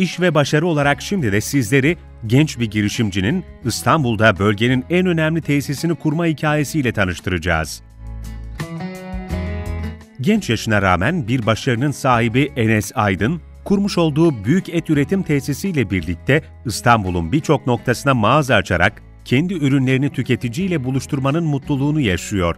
İş ve başarı olarak şimdi de sizleri genç bir girişimcinin İstanbul'da bölgenin en önemli tesisini kurma hikayesiyle tanıştıracağız. Genç yaşına rağmen bir başarının sahibi Enes Aydın, kurmuş olduğu büyük et üretim tesisiyle birlikte İstanbul'un birçok noktasına mağaza açarak kendi ürünlerini tüketiciyle buluşturmanın mutluluğunu yaşıyor.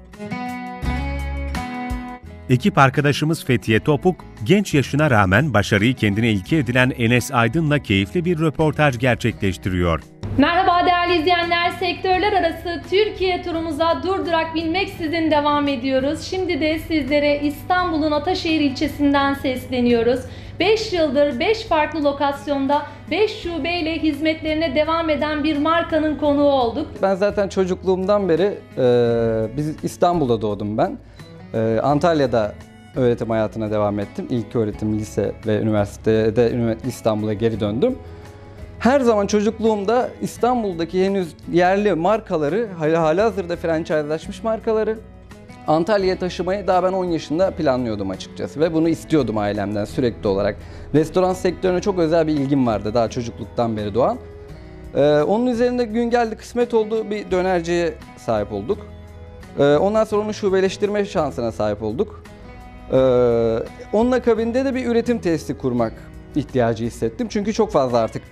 Ekip arkadaşımız Fethiye Topuk, genç yaşına rağmen başarıyı kendine ilke edilen Enes Aydın'la keyifli bir röportaj gerçekleştiriyor. Merhaba değerli izleyenler, sektörler arası Türkiye turumuza durdurak bilmeksizin devam ediyoruz. Şimdi de sizlere İstanbul'un Ataşehir ilçesinden sesleniyoruz. 5 yıldır 5 farklı lokasyonda 5 şubeyle hizmetlerine devam eden bir markanın konuğu olduk. Ben zaten çocukluğumdan beri e, biz İstanbul'da doğdum ben. E, Antalya'da öğretim hayatına devam ettim. İlk öğretim lise ve üniversitede ünivers- İstanbul'a geri döndüm. Her zaman çocukluğumda İstanbul'daki henüz yerli markaları, hala halihazırda franchise'laşmış markaları Antalya'ya taşımayı daha ben 10 yaşında planlıyordum açıkçası ve bunu istiyordum ailemden sürekli olarak. Restoran sektörüne çok özel bir ilgim vardı daha çocukluktan beri doğan. Ee, onun üzerinde gün geldi kısmet oldu bir dönerciye sahip olduk. Ee, ondan sonra onu şubeleştirme şansına sahip olduk. Ee, onun akabinde de bir üretim tesisi kurmak ihtiyacı hissettim. Çünkü çok fazla artık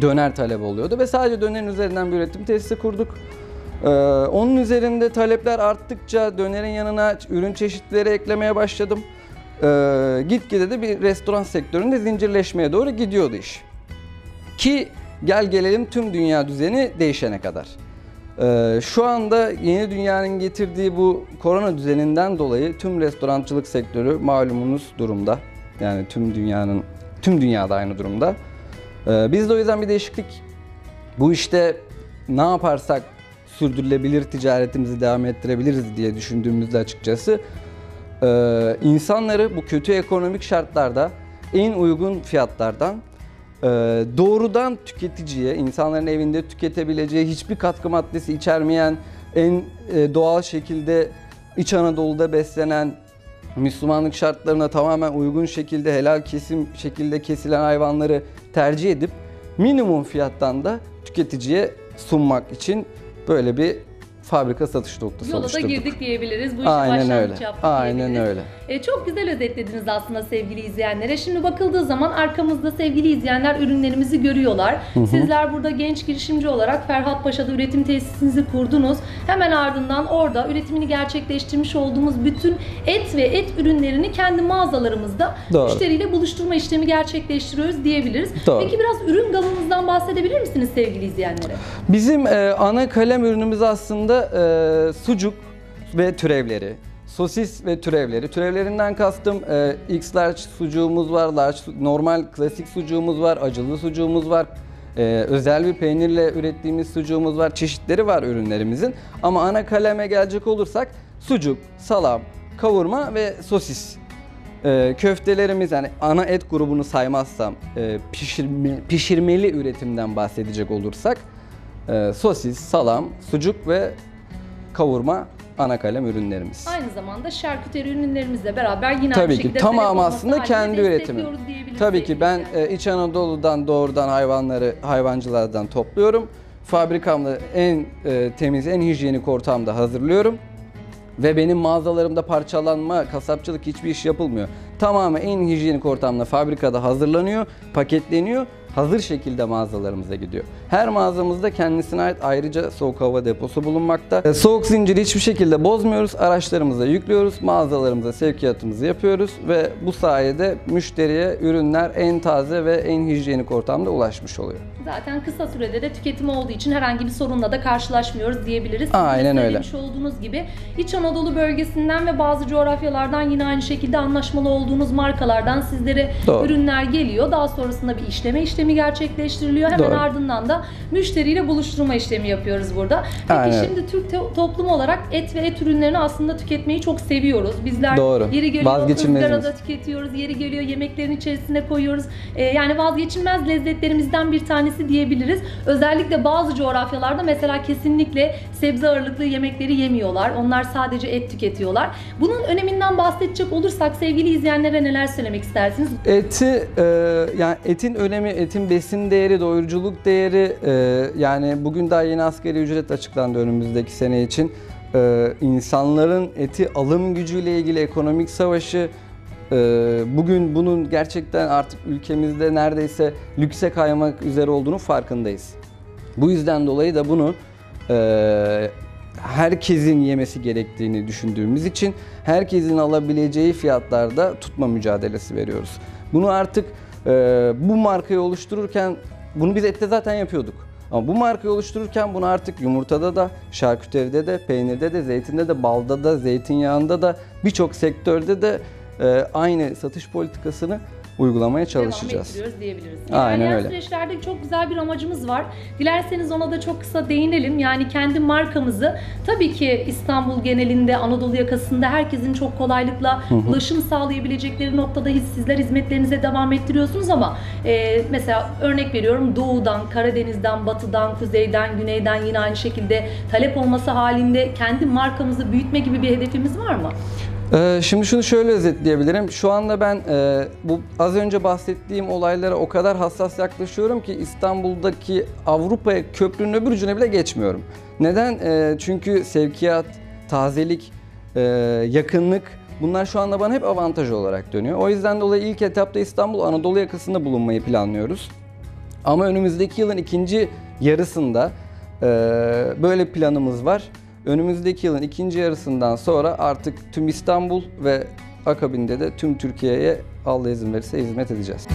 döner talep oluyordu ve sadece dönerin üzerinden bir üretim tesisi kurduk. Ee, onun üzerinde talepler arttıkça dönerin yanına ürün çeşitleri eklemeye başladım. Ee, gitgide de bir restoran sektöründe zincirleşmeye doğru gidiyordu iş. Ki gel gelelim tüm dünya düzeni değişene kadar. Ee, şu anda yeni dünyanın getirdiği bu korona düzeninden dolayı tüm restorancılık sektörü malumunuz durumda. Yani tüm dünyanın tüm dünyada aynı durumda. Ee, biz de o yüzden bir değişiklik bu işte ne yaparsak sürdürülebilir ticaretimizi devam ettirebiliriz diye düşündüğümüzde açıkçası e, insanları bu kötü ekonomik şartlarda en uygun fiyatlardan doğrudan tüketiciye, insanların evinde tüketebileceği hiçbir katkı maddesi içermeyen, en e, doğal şekilde İç Anadolu'da beslenen, Müslümanlık şartlarına tamamen uygun şekilde helal kesim şekilde kesilen hayvanları tercih edip minimum fiyattan da tüketiciye sunmak için böyle bir fabrika satış noktası Yola da oluşturduk. girdik diyebiliriz. Bu işi Aynen başlangıç öyle. yaptık Aynen diyebiliriz. öyle. E, çok güzel özetlediniz aslında sevgili izleyenlere. Şimdi bakıldığı zaman arkamızda sevgili izleyenler ürünlerimizi görüyorlar. Sizler burada genç girişimci olarak Ferhat Paşa'da üretim tesisinizi kurdunuz. Hemen ardından orada üretimini gerçekleştirmiş olduğumuz bütün et ve et ürünlerini kendi mağazalarımızda Doğru. müşteriyle buluşturma işlemi gerçekleştiriyoruz diyebiliriz. Doğru. Peki biraz ürün gamımızdan bahsedebilir misiniz sevgili izleyenlere? Bizim e, ana kalem ürünümüz aslında e, sucuk ve türevleri. Sosis ve türevleri. Türevlerinden kastım e, X large sucuğumuz var, large normal klasik sucuğumuz var, acılı sucuğumuz var. e, özel bir peynirle ürettiğimiz sucuğumuz var. Çeşitleri var ürünlerimizin. Ama ana kaleme gelecek olursak sucuk, salam, kavurma ve sosis. Ee, köftelerimiz yani ana et grubunu saymazsam e, pişirme, pişirmeli üretimden bahsedecek olursak e, sosis, salam, sucuk ve kavurma ana kalem ürünlerimiz. Aynı zamanda şarküteri ürünlerimizle beraber yine aynı Tabii ki şekilde tamamı aslında kendi üretimi. Tabii ki ben izleyenler. e, İç Anadolu'dan doğrudan hayvanları hayvancılardan topluyorum. Fabrikamda en e, temiz, en hijyenik ortamda hazırlıyorum. Ve benim mağazalarımda parçalanma, kasapçılık hiçbir iş yapılmıyor. Tamamen en hijyenik ortamda fabrikada hazırlanıyor, paketleniyor, hazır şekilde mağazalarımıza gidiyor. Her mağazamızda kendisine ait ayrıca soğuk hava deposu bulunmakta. E, Soğuk zinciri hiçbir şekilde bozmuyoruz, araçlarımıza yüklüyoruz, mağazalarımıza sevkiyatımızı yapıyoruz ve bu sayede müşteriye ürünler en taze ve en hijyenik ortamda ulaşmış oluyor. Zaten kısa sürede de tüketimi olduğu için herhangi bir sorunla da karşılaşmıyoruz diyebiliriz. Sizin Aynen öyle. olduğunuz gibi İç Anadolu bölgesinden ve bazı coğrafyalardan yine aynı şekilde anlaşmalı olduğunuz markalardan sizlere Doğru. ürünler geliyor. Daha sonrasında bir işleme işlemi gerçekleştiriliyor. Hemen Doğru. ardından da müşteriyle buluşturma işlemi yapıyoruz burada. Peki Aynen. şimdi Türk to- toplumu olarak et ve et ürünlerini aslında tüketmeyi çok seviyoruz. Bizler Doğru. yeri geliyor ızgarada tüketiyoruz, yeri geliyor yemeklerin içerisine koyuyoruz. Ee, yani vazgeçilmez lezzetlerimizden bir tanesi diyebiliriz. Özellikle bazı coğrafyalarda mesela kesinlikle sebze ağırlıklı yemekleri yemiyorlar. Onlar sadece et tüketiyorlar. Bunun öneminden bahsedecek olursak sevgili izleyenler izleyenlere neler söylemek istersiniz? Eti e, yani etin önemi, etin besin değeri, doyuruculuk değeri e, yani bugün daha yeni asgari ücret açıklandı önümüzdeki sene için. E, insanların eti alım gücüyle ilgili ekonomik savaşı e, bugün bunun gerçekten artık ülkemizde neredeyse lükse kaymak üzere olduğunu farkındayız. Bu yüzden dolayı da bunu e, herkesin yemesi gerektiğini düşündüğümüz için herkesin alabileceği fiyatlarda tutma mücadelesi veriyoruz. Bunu artık e, bu markayı oluştururken bunu biz ette zaten yapıyorduk. Ama bu markayı oluştururken bunu artık yumurtada da, şarküteride de, peynirde de, zeytinde de, balda da, zeytinyağında da birçok sektörde de e, aynı satış politikasını uygulamaya çalışacağız. Devam ettiriyoruz diyebiliriz. Aynen İlerleyen öyle. süreçlerde çok güzel bir amacımız var. Dilerseniz ona da çok kısa değinelim. Yani kendi markamızı tabii ki İstanbul genelinde, Anadolu yakasında herkesin çok kolaylıkla ulaşım sağlayabilecekleri noktada sizler hizmetlerinize devam ettiriyorsunuz ama e, mesela örnek veriyorum Doğu'dan, Karadeniz'den, Batı'dan, Kuzey'den, Güney'den yine aynı şekilde talep olması halinde kendi markamızı büyütme gibi bir hedefimiz var mı? Ee, Şimdi şunu şöyle özetleyebilirim. Şu anda ben e, bu az önce bahsettiğim olaylara o kadar hassas yaklaşıyorum ki İstanbul'daki Avrupa'ya köprünün öbür ucuna bile geçmiyorum. Neden? E, çünkü sevkiyat, tazelik, e, yakınlık bunlar şu anda bana hep avantaj olarak dönüyor. O yüzden dolayı ilk etapta İstanbul Anadolu yakasında bulunmayı planlıyoruz. Ama önümüzdeki yılın ikinci yarısında böyle planımız var. Önümüzdeki yılın ikinci yarısından sonra artık tüm İstanbul ve akabinde de tüm Türkiye'ye Allah izin verirse hizmet edeceğiz.